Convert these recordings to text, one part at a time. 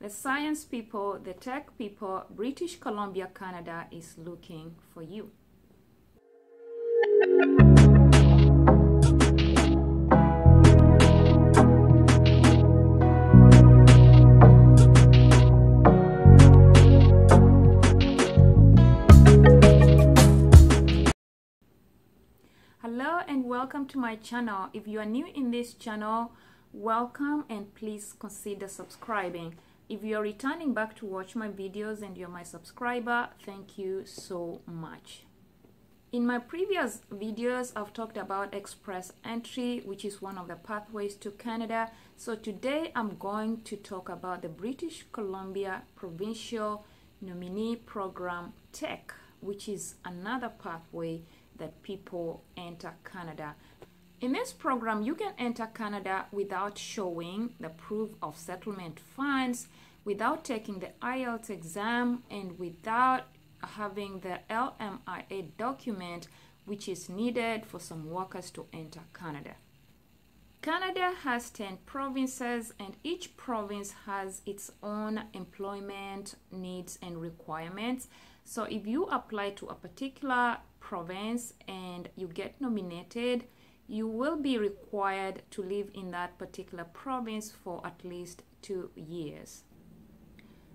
the science people, the tech people, British Columbia, Canada is looking for you. Hello and welcome to my channel. If you are new in this channel, welcome and please consider subscribing. If you are returning back to watch my videos and you're my subscriber, thank you so much. In my previous videos, I've talked about express entry, which is one of the pathways to Canada. So today I'm going to talk about the British Columbia Provincial Nominee Program Tech, which is another pathway that people enter Canada. In this program, you can enter Canada without showing the proof of settlement funds, without taking the IELTS exam, and without having the LMIA document, which is needed for some workers to enter Canada. Canada has 10 provinces, and each province has its own employment needs and requirements. So, if you apply to a particular province and you get nominated, you will be required to live in that particular province for at least two years.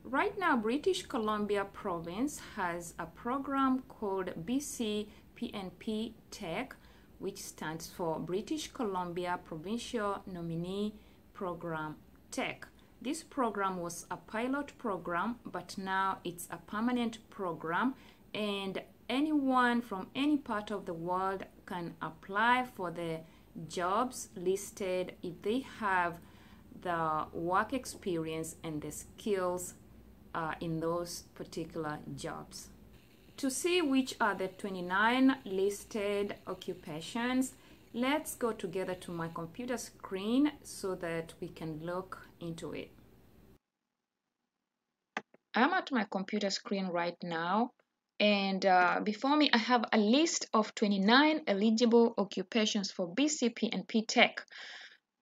Right now, British Columbia province has a program called BC PNP Tech, which stands for British Columbia Provincial Nominee Program Tech. This program was a pilot program, but now it's a permanent program, and anyone from any part of the world can apply for the jobs listed if they have the work experience and the skills uh, in those particular jobs. To see which are the 29 listed occupations, let's go together to my computer screen so that we can look into it. I'm at my computer screen right now and uh, before me I have a list of 29 eligible occupations for BC PNP Tech.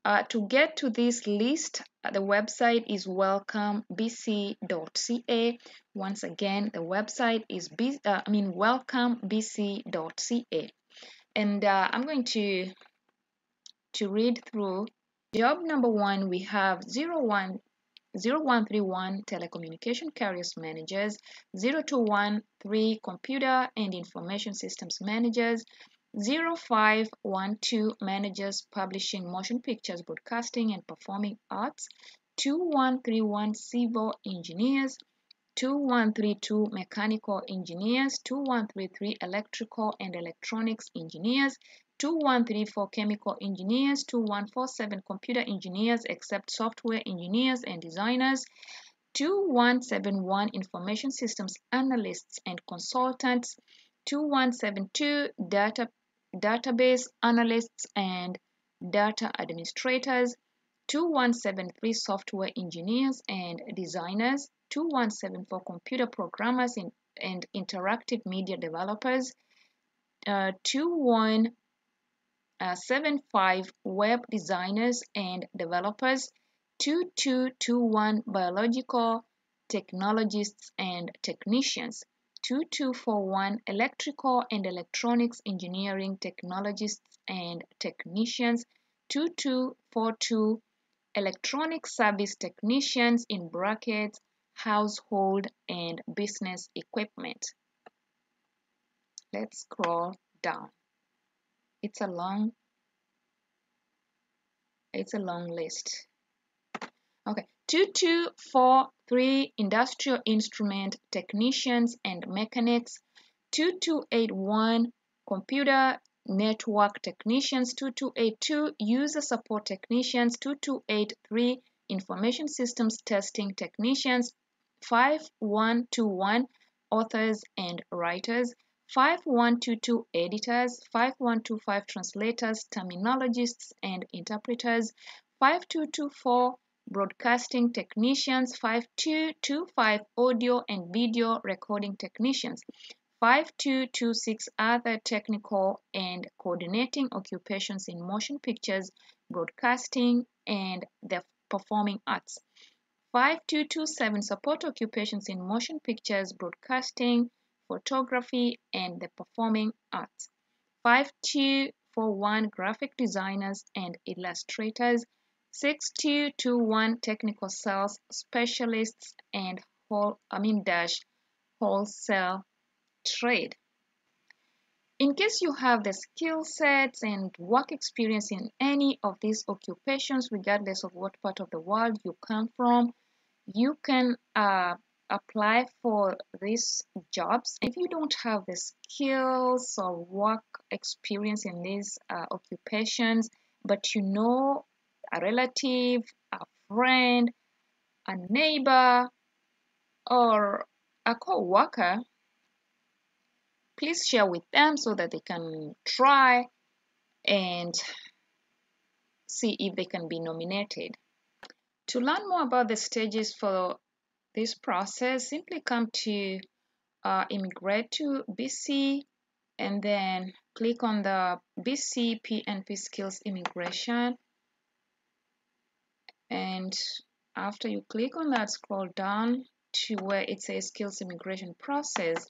Uh, to get to this list, uh, the website is welcomebc.ca. Once again, the website is B, uh, I mean welcomebc.ca, and uh, I'm going to to read through. Job number one, we have 01 0131 Telecommunication Carriers Managers, 0213 Computer and Information Systems Managers, 0512 Managers Publishing Motion Pictures Broadcasting and Performing Arts, 2131 Civil Engineers, 2132 Mechanical Engineers, 2133 Electrical and Electronics Engineers, 2134 Chemical Engineers, 2147 Computer Engineers except Software Engineers and Designers, 2171 Information Systems Analysts and Consultants, 2172 Data database analysts and data administrators, 2173 software engineers and designers, 2174 computer programmers and interactive media developers, uh, Uh, 2175 web designers and developers, 2221 biological technologists and technicians, 2241 Electrical and Electronics Engineering Technologists and Technicians 2242 Electronic Service Technicians in brackets Household and Business Equipment. Let's scroll down. It's a long it's a long list. Okay, 2243 Industrial Instrument Technicians and Mechanics, 2281 Computer Network Technicians, 2282 User Support Technicians, 2283 Information Systems Testing Technicians, 5121 Authors and Writers, 5122 Editors, 5125 Translators, Terminologists and Interpreters, 5224 broadcasting technicians 5225 audio and video recording technicians 5226 other technical and coordinating occupations in motion pictures broadcasting and the performing arts 5227 support occupations in motion pictures, broadcasting, photography, and the performing arts. 5241 graphic designers and illustrators. 6221 technical sales specialists and whole I mean dash wholesale trade. In case you have the skill sets and work experience in any of these occupations, regardless of what part of the world you come from, you can uh, apply for these jobs. If you don't have the skills or work experience in these uh, occupations, but you know a relative, a friend, a neighbor, or a co-worker please share with them so that they can try and see if they can be nominated. To learn more about the stages for this process, simply come to uh, Immigrate to BC and then click on the BC PNP Skills Immigration. And after you click on that, scroll down to where it says Skills Immigration Process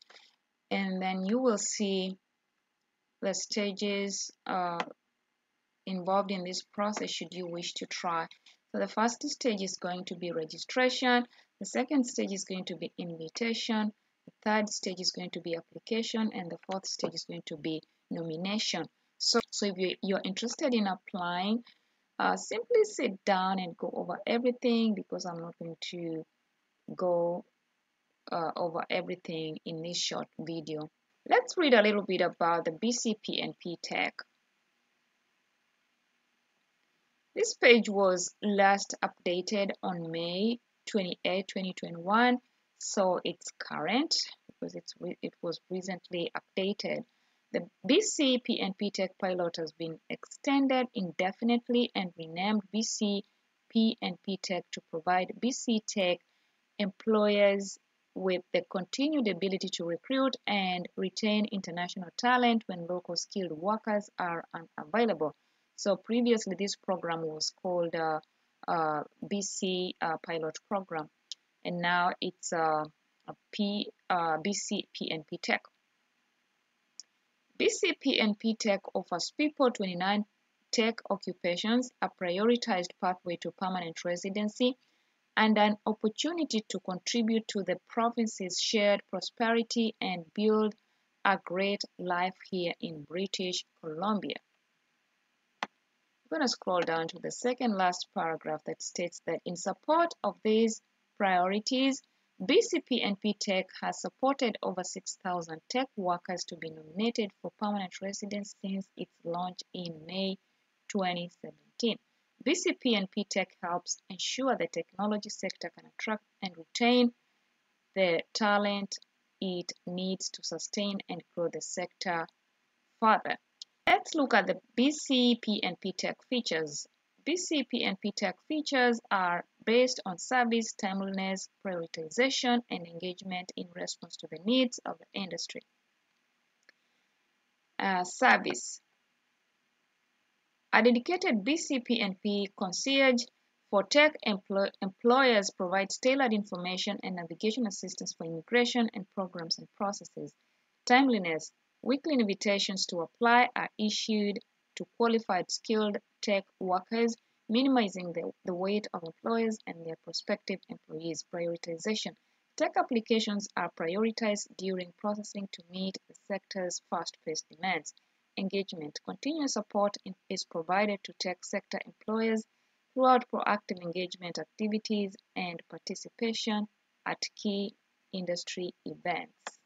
and then you will see the stages uh, involved in this process should you wish to try. So the first stage is going to be registration, the second stage is going to be invitation, the third stage is going to be application, and the fourth stage is going to be nomination. So, so if you, you're interested in applying, uh, simply sit down and go over everything because I'm not going to go uh, over everything in this short video. Let's read a little bit about the BC PNP Tech. This page was last updated on May 28, 2021, so it's current because it's it was recently updated. The BC PNP Tech pilot has been extended indefinitely and renamed BC PNP Tech to provide BC Tech employers with the continued ability to recruit and retain international talent when local skilled workers are unavailable. So previously, this program was called uh, uh, BC uh, Pilot Program, and now it's uh, a P, uh, BC PNP Tech. BC PNP Tech offers people 29 tech occupations a prioritized pathway to permanent residency and an opportunity to contribute to the province's shared prosperity and build a great life here in British Columbia. I'm going to scroll down to the second last paragraph that states that in support of these priorities, BC PNP Tech has supported over 6,000 tech workers to be nominated for permanent residence since its launch in May 2017. BC PNP Tech helps ensure the technology sector can attract and retain the talent it needs to sustain and grow the sector further. Let's look at the BC PNP Tech features. BC PNP Tech features are based on service, timeliness, prioritization, and engagement in response to the needs of the industry. Uh, service. A dedicated BC PNP concierge for tech employ employers provides tailored information and navigation assistance for immigration and programs and processes. Timeliness. Weekly invitations to apply are issued to qualified skilled tech workers, minimizing the, the wait of employers and their prospective employees. Prioritization. Tech applications are prioritized during processing to meet the sector's fast-paced demands engagement. Continuous support is provided to tech sector employers throughout proactive engagement activities and participation at key industry events.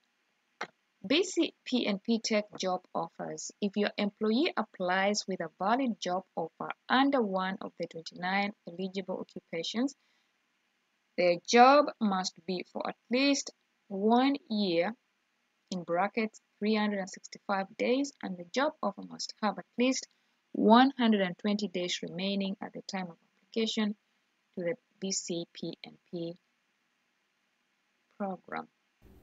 BC PNP Tech job offers. If your employee applies with a valid job offer under one of the 29 eligible occupations, their job must be for at least one year in brackets 365 days and the job offer must have at least 120 days remaining at the time of application to the BCPNP program.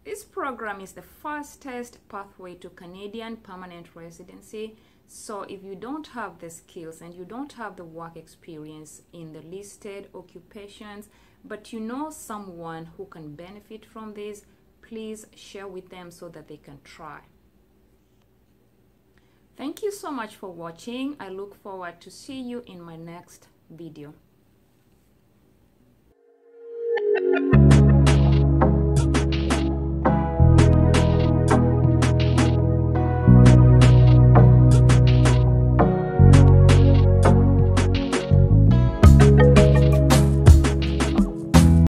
This program is the fastest pathway to Canadian permanent residency. So if you don't have the skills and you don't have the work experience in the listed occupations, but you know someone who can benefit from this, please share with them so that they can try. Thank you so much for watching. I look forward to see you in my next video.